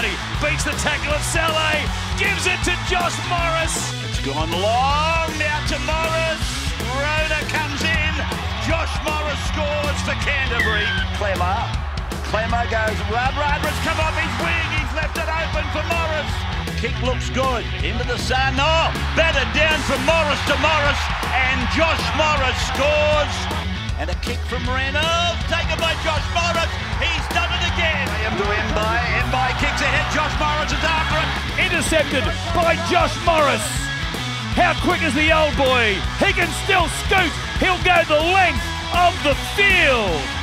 Popolwani beats the tackle of Saleh, gives it to Josh Morris. It's gone long now to Morris. Rona comes in. Josh Morris scores for Canterbury. Klemmer. Klemmer goes, Run, Radradra's come off his wing. He's left it open for Morris. Kick looks good. Into the sun. Oh, batted down from Morris to Morris. And Josh Morris scores. And a kick from Reynolds, taken by Josh Morris. Intercepted by Josh Morris. How quick is the old boy? He can still scoot. He'll go the length of the field.